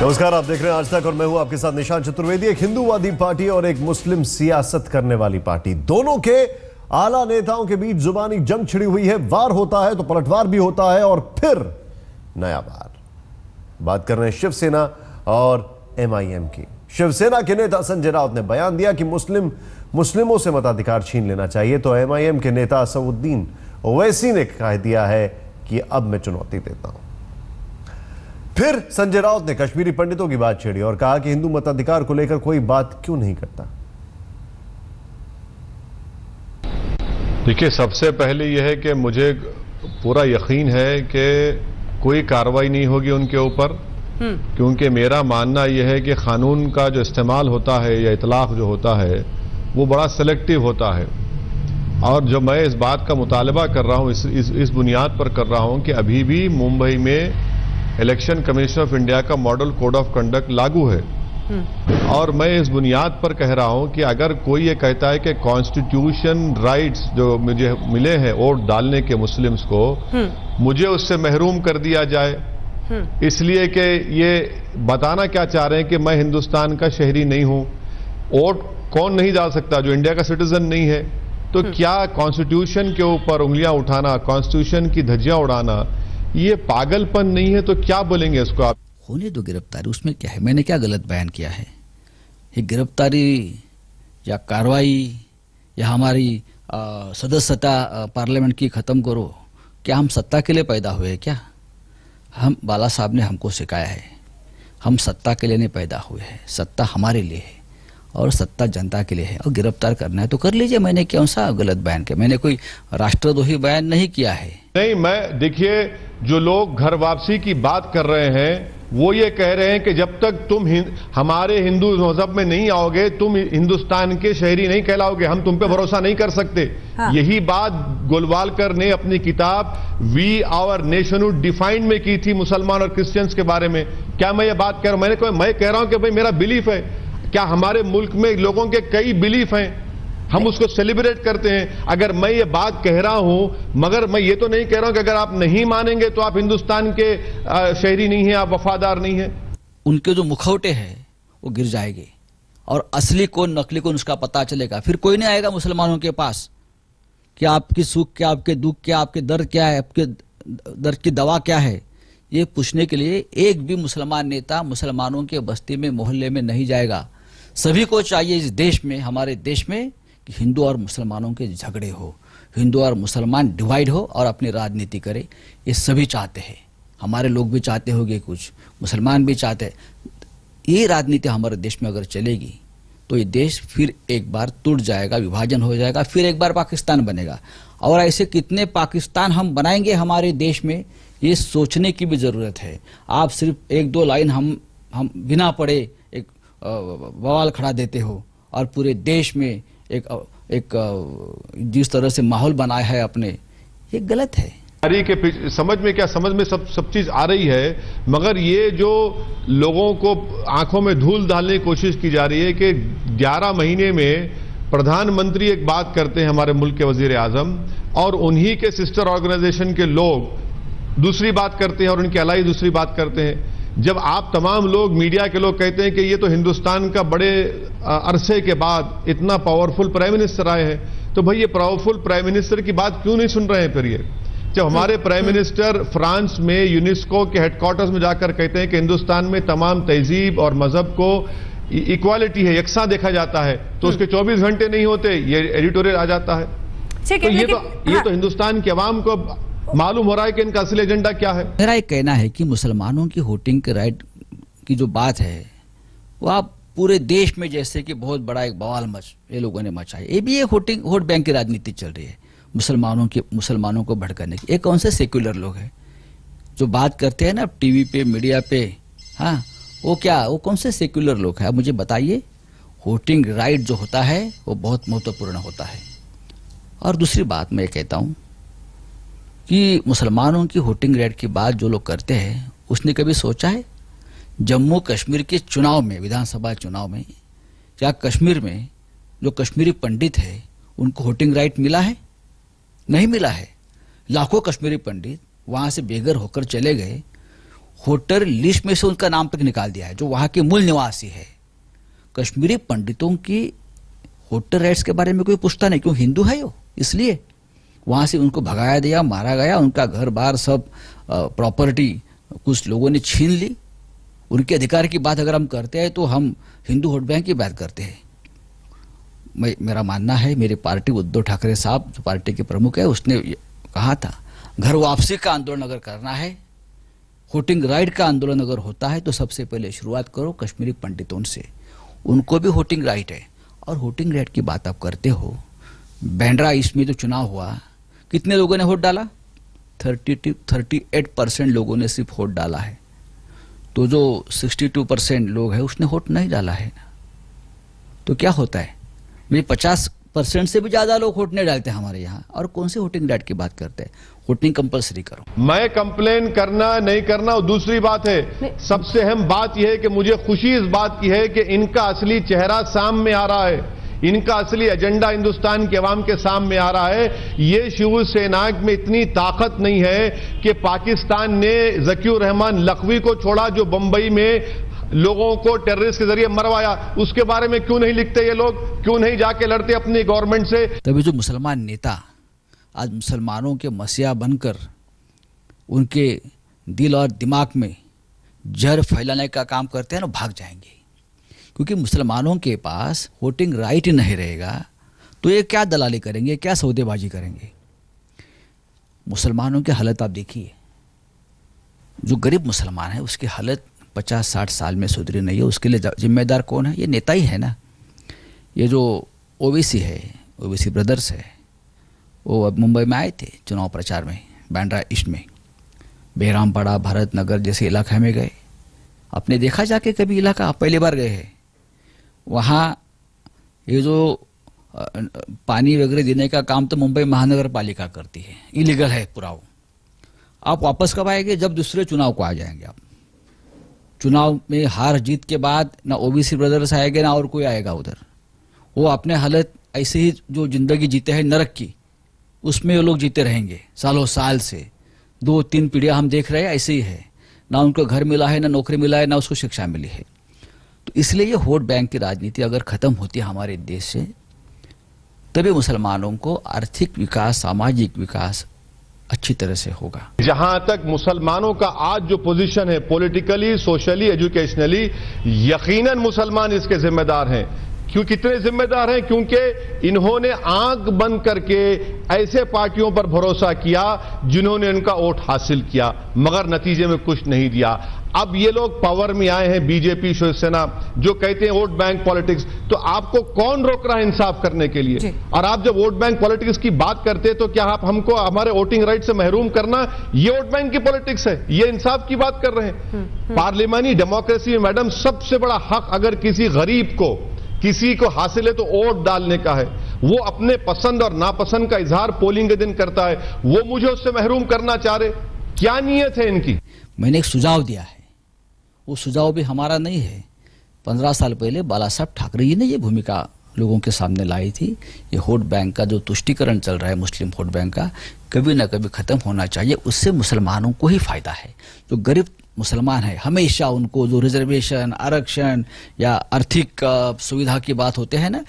नमस्कार, आप देख रहे हैं आज तक और मैं हूँ आपके साथ निशान चतुर्वेदी, एक हिंदूवादी पार्टी और एक मुस्लिम सियासत करने वाली पार्टी। दोनों के आला नेताओं के बीच जुबानी जंग छिड़ी हुई है, वार होता है तो पलटवार भी होता है और फिर नया वार। बात कर रहे हैं शिवसेना और एमआईएम की। शिवसेना के नेता संजय राउत ने बयान दिया कि मुस्लिम, मुस्लिमों से मताधिकार छीन लेना चाहिए तो एमआईएम के नेता असउद्दीन ओवैसी ने कह दिया है कि अब मैं चुनौती देता हूँ। फिर संजय राउत ने कश्मीरी पंडितों की बात छेड़ी और कहा कि हिंदू मताधिकार को लेकर कोई बात क्यों नहीं करता? देखिए सबसे पहले यह है कि मुझे पूरा यकीन है कि कोई कार्रवाई नहीं होगी उनके ऊपर। क्योंकि मेरा मानना यह है कि कानून का जो इस्तेमाल होता है या इतलाक जो होता है वो बड़ा सेलेक्टिव होता है। और जो मैं इस बात का मुतालबा कर रहा हूँ इस, इस, इस बुनियाद पर कर रहा हूँ कि अभी भी मुंबई में इलेक्शन कमीशन ऑफ़ इंडिया का मॉडल कोड ऑफ़ कंडक्ट लागू है। और मैं इस बुनियाद पर कह रहा हूँ कि अगर कोई ये कहता है कि कॉन्स्टिट्यूशन राइट्स जो मुझे मिले हैं वोट डालने के मुस्लिम्स को मुझे उससे महरूम कर दिया जाए। इसलिए कि ये बताना क्या चाह रहे हैं कि मैं हिंदुस्तान का शहरी नहीं हूँ। वोट कौन नहीं डाल सकता जो इंडिया का सिटीजन नहीं है? तो क्या कॉन्स्टिट्यूशन के ऊपर उंगलियाँ उठाना कॉन्स्टिट्यूशन की धज्जियाँ उड़ाना ये पागलपन नहीं है तो क्या बोलेंगे इसको आप? होने दो गिरफ्तारी, उसमें क्या है? मैंने क्या गलत बयान किया है? ये गिरफ्तारी या कार्रवाई या हमारी सदस्यता पार्लियामेंट की ख़त्म करो, क्या हम सत्ता के लिए पैदा हुए हैं क्या? हम, बाला साहब ने हमको सिखाया है, हम सत्ता के लिए नहीं पैदा हुए हैं, सत्ता हमारे लिए है। और सत्ता जनता के लिए है। और गिरफ़्तार करना है तो कर लीजिए मैंने कौन सा गलत बयान किया। मैंने कोई राष्ट्रद्रोही बयान नहीं किया है। नहीं मैं देखिए जो लोग घर वापसी की बात कर रहे हैं वो ये कह रहे हैं कि जब तक तुम हिं, हमारे हिंदू मज़हब में नहीं आओगे तुम हिंदुस्तान के शहरी नहीं कहलाओगे हम तुम पे भरोसा नहीं कर सकते। हाँ। यही बात गोलवालकर ने अपनी किताब वी आवर नेशन डिफाइंड में की थी मुसलमान और क्रिश्चियंस के बारे में। क्या मैं ये बात कह रहा हूँ? मैंने कहा मैं कह रहा हूँ कि भाई मेरा बिलीफ है। क्या हमारे मुल्क में लोगों के कई बिलीफ हैं? हम उसको सेलिब्रेट करते हैं। अगर मैं ये बात कह रहा हूँ, मगर मैं ये तो नहीं कह रहा हूँ कि अगर आप नहीं मानेंगे तो आप हिंदुस्तान के शहरी नहीं हैं, आप वफादार नहीं हैं। उनके जो मुखौटे हैं, वो गिर जाएँगे। और असली कौन, नकली कौन, उसका पता चलेगा। फिर कोई नहीं आएगा मुसलमानों के पास। कि आपकी सुख क्या, आपके दुख क्या, आपके दर्द क्या है, आपके दर्द की दवा क्या है? ये पूछने के लिए एक भी मुसलमान नेता मुसलमानों के बस्ती में, मोहल्ले में नहीं जाएगा। सभी को चाहिए इस देश में, हमारे देश में, कि हिंदू और मुसलमानों के झगड़े हो। हिंदू और मुसलमान डिवाइड हो और अपनी राजनीति करे। ये सभी चाहते हैं। हमारे लोग भी चाहते होंगे कुछ, मुसलमान भी चाहते ये राजनीति हमारे देश में अगर चलेगी तो ये देश फिर एक बार टूट जाएगा, विभाजन हो जाएगा, फिर एक बार पाकिस्तान बनेगा। और ऐसे कितने पाकिस्तान हम बनाएँगे हमारे देश में, ये सोचने की भी ज़रूरत है। आप सिर्फ़ एक दो लाइन हम हम बिना पढ़े बवाल खड़ा देते हो और पूरे देश में एक एक जिस तरह से माहौल बनाया है अपने, ये गलत है। के समझ में क्या, समझ में सब सब चीज़ आ रही है, मगर ये जो लोगों को आँखों में धूल डालने की कोशिश की जा रही है कि 11 महीने में प्रधानमंत्री एक बात करते हैं हमारे मुल्क के वज़ीर आज़म और उन्हीं के सिस्टर ऑर्गेनाइजेशन के लोग दूसरी बात करते हैं और उनके अलाई दूसरी बात करते हैं। जब आप तमाम लोग मीडिया के लोग कहते हैं कि ये तो हिंदुस्तान का बड़े अरसे के बाद इतना पावरफुल प्राइम मिनिस्टर आए हैं तो भाई ये पावरफुल प्राइम मिनिस्टर की बात क्यों नहीं सुन रहे हैं फिर ये? जब हमारे प्राइम मिनिस्टर फ्रांस में यूनेस्को के हेडक्वार्टर्स में जाकर कहते हैं कि हिंदुस्तान में तमाम तहजीब और मज़हब को इक्वालिटी है यकसा देखा जाता है तो उसके 24 घंटे नहीं होते ये एडिटोरियल आ जाता है। तो ये तो ये हाँ। तो हिंदुस्तान की आवाम को मालूम हो रहा है कि इनका असली एजेंडा क्या है? मेरा एक कहना है कि मुसलमानों की वोटिंग के राइट की जो बात है, वो आप पूरे देश में जैसे कि बहुत बड़ा एक बवाल मच, ये लोगों ने मचा है ये भी एक वोटिंग, वोट बैंक की राजनीति चल रही है, मुसलमानों के, मुसलमानों को भड़काने की। एक कौन से सेक्युलर लोग हैं? जो बात करते हैं ना टीवी पे मीडिया पे हाँ वो क्या, वो कौन से सेक्युलर लोग हैं? आप मुझे बताइए। वोटिंग राइट जो होता है, वो बहुत महत्वपूर्ण होता है। और दूसरी बात मैं कहता हूँ कि मुसलमानों की वोटिंग रेट की बात जो लोग करते हैं, उसने कभी सोचा है? जम्मू कश्मीर के चुनाव में, विधानसभा चुनाव में क्या कश्मीर में जो कश्मीरी पंडित है, उनको वोटिंग राइट मिला है? नहीं मिला है। लाखों कश्मीरी पंडित वहाँ से बेघर होकर चले गए। वोटर लिस्ट में से उनका नाम तक निकाल दिया है, जो वहाँ के मूल निवासी है। कश्मीरी पंडितों की वोटर राइट्स के बारे में कोई पूछता नहीं, क्यों हिंदू है वो इसलिए वहाँ से उनको भगाया दिया, मारा गया, उनका घर बार सब प्रॉपर्टी कुछ लोगों ने छीन ली। उनके अधिकार की बात अगर हम करते हैं तो हम हिंदू वोट बैंक की बात करते हैं। मैं, मेरा मानना है, मेरी पार्टी उद्धव ठाकरे साहब, जो पार्टी के प्रमुख है, उसने कहा था, घर वापसी का आंदोलन अगर करना है होटिंग राइट का आंदोलन अगर होता है तो सबसे पहले शुरुआत करो कश्मीरी पंडितों से। उनको भी होटिंग राइट है। और होटिंग राइट की बात आप करते हो, बैंड्रा इसमें जो चुनाव हुआ कितने लोगों ने वोट डाला? Thirty two thirty eight percent लोगों ने सिर्फ़ वोट डाला है। तो जो सिक्सटी टू परसेंट लोग हैं उसने वोट नहीं डाला है। तो क्या होता है? भाई पचास परसेंट से भी ज़्यादा लोग वोट नहीं डालते हमारे यहाँ। और कौन से वोटिंग राइट की बात करते हैं? वोटिंग कंपलसरी करो। मैं कंप्लेन करना नहीं करना और दूसरी बात है सबसे अहम बात यह है कि मुझे खुशी इस बात की है कि इनका असली चेहरा सामने आ रहा है। इनका असली एजेंडा हिंदुस्तान के अवाम के सामने आ रहा है। ये शिवसेना में इतनी ताकत नहीं है कि पाकिस्तान ने जकीर रहमान लखवी को छोड़ा, जो बंबई में लोगों को टेररिस्ट के ज़रिए मरवाया। उसके बारे में क्यों नहीं लिखते ये लोग? क्यों नहीं जाके लड़ते अपनी गवर्नमेंट से? तभी जो मुसलमान नेता आज मुसलमानों के मसीहा बनकर उनके दिल और दिमाग में जहर फैलाने का काम करते हैं ना भाग जाएँगे। क्योंकि मुसलमानों के पास वोटिंग राइट नहीं रहेगा तो ये क्या दलाली करेंगे, क्या सौदेबाजी करेंगे? मुसलमानों की हालत आप देखिए। जो गरीब मुसलमान है, उसकी हालत पचास साठ साल में सुधरी नहीं है, उसके लिए जिम्मेदार कौन है? ये नेता ही है ना। ये जो ओबीसी है ओबीसी ब्रदर्स है, वो अब मुंबई में आए थे चुनाव प्रचार में बैंड्रा ईस्ट में। बेरामपाड़ा भारत नगर जैसे इलाके में गए। आपने देखा जाके कभी इलाका? आप पहली बार गए हैं। वहाँ ये जो पानी वगैरह देने का काम तो मुंबई महानगर पालिका करती है। इलीगल है पूरा वो आप वापस कब आएँगे? जब दूसरे चुनाव को आ जाएँगे आप। चुनाव में हार जीत के बाद ना ओबीसी ब्रदर्स आएँगे, ना और कोई आएगा उधर। वो अपने हालत ऐसे ही जो ज़िंदगी जीते हैं, नरक की, उसमें वो लोग जीते रहेंगे, सालों साल से। दो तीन पीढ़ियाँ हम देख रहे हैं, ऐसे ही है। ना उनको घर मिला है, ना नौकरी मिला है, ना उसको शिक्षा मिली है। तो इसलिए ये वोट बैंक की राजनीति अगर खत्म होती है हमारे देश से, तभी मुसलमानों को आर्थिक विकास, सामाजिक विकास अच्छी तरह से होगा। जहाँ तक मुसलमानों का आज जो पोजीशन है पॉलिटिकली सोशली एजुकेशनली यकीनन मुसलमान इसके जिम्मेदार हैं। क्यों, कितने जिम्मेदार हैं? क्योंकि इन्होंने आँख बंद करके ऐसे पार्टियों पर भरोसा किया जिन्होंने उनका वोट हासिल किया, मगर नतीजे में कुछ नहीं दिया। अब ये लोग पावर में आए हैं बीजेपी शिवसेना जो कहते हैं वोट बैंक पॉलिटिक्स तो आपको कौन रोक रहा है इंसाफ करने के लिए? और आप जब वोट बैंक पॉलिटिक्स की बात करते हैं तो क्या आप हमको हमारे वोटिंग राइट से महरूम करना? ये वोट बैंक की पॉलिटिक्स है। ये इंसाफ की बात कर रहे हैं। हम्म, हम्म। पार्लियामानी डेमोक्रेसी में मैडम सबसे बड़ा हक अगर किसी गरीब को किसी को हासिल है तो वोट डालने का है। वो अपने पसंद और नापसंद का इजहार पोलिंग के दिन करता है। वो मुझे उससे महरूम करना चाह रहे क्या नीयत है इनकी? मैंने एक सुझाव दिया है। वो सुझाव भी हमारा नहीं है। पंद्रह साल पहले बाला साहब ठाकरे जी ने ये भूमिका लोगों के सामने लाई थी। ये वोट बैंक का जो तुष्टिकरण चल रहा है, मुस्लिम वोट बैंक का, कभी ना कभी खत्म होना चाहिए। उससे मुसलमानों को ही फ़ायदा है। जो गरीब मुसलमान है, हमेशा उनको जो रिजर्वेशन, आरक्षण या आर्थिक सुविधा की बात होते हैं ना,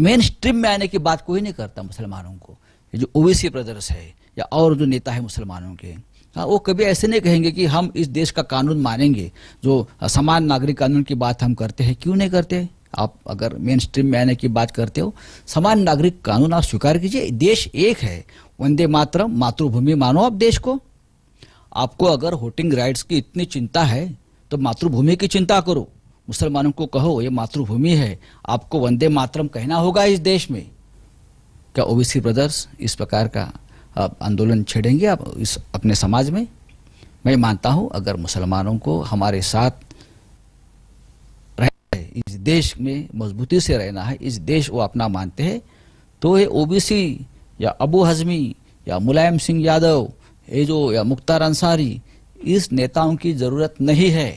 मेन स्ट्रीम में आने की बात कोई नहीं करता मुसलमानों को। ये जो ओवीसी ब्रदर्स है या और जो नेता है मुसलमानों के वो कभी ऐसे नहीं कहेंगे कि हम इस देश का कानून मानेंगे, जो समान नागरिक कानून की बात हम करते हैं, क्यों नहीं करते? आप अगर मेन स्ट्रीम में आने की बात करते हो, समान नागरिक कानून आप स्वीकार कीजिए, देश एक है, वंदे मातरम, मातृभूमि मानो आप देश को। आपको अगर वोटिंग राइट्स की इतनी चिंता है तो मातृभूमि की चिंता करो। मुसलमानों को कहो, ये मातृभूमि है, आपको वंदे मातरम कहना होगा इस देश में। क्या, ओबीसी ब्रदर्स, इस प्रकार का आंदोलन छेड़ेंगे आप इस अपने समाज में। मैं मानता हूँ, अगर मुसलमानों को हमारे साथ रहना है, इस देश में मजबूती से रहना है, इस देश वो अपना मानते हैं तो ये ओबीसी या अबू हजमी या मुलायम सिंह यादव, ये जो या मुख्तार अंसारी, इस नेताओं की ज़रूरत नहीं है।